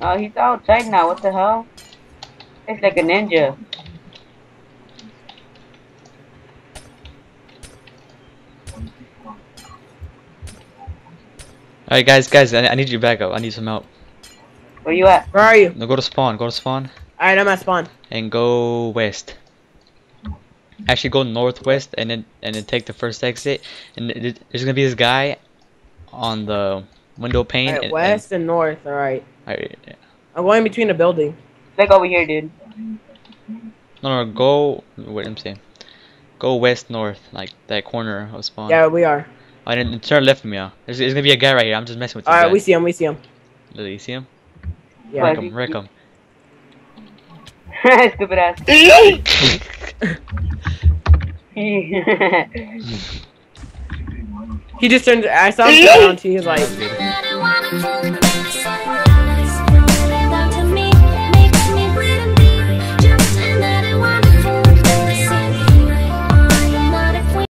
Oh, he's outside now. What the hell? It's like a ninja. Alright, guys, guys, I, I need you back up. I need some help. Where you at? Where are you? No, go to spawn. Go to spawn Alright, I'm at spawn. and go west. Actually, go northwest and then and then take the first exit. And th- th- there's gonna be this guy on the window pane. Alright, and- west and north. Alright. and- alright, yeah. I'm going between the building. Like over here, dude. No, no, go. What I'm saying. Go west north, like that corner of spawn. Yeah, we are. Oh, and then turn left from me. Huh? There's, there's gonna be a guy right here. I'm just messing with you. Alright, we see him. We see him. Lily, you see him? Yeah. Wreck Right. him, wreck him. Stupid ass. He just turned. I saw him turn around. He was like. Good.